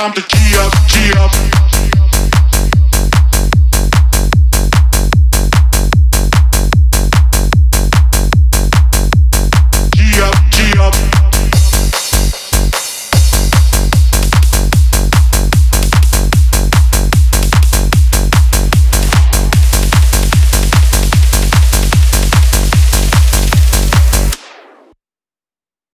time to G up, G up.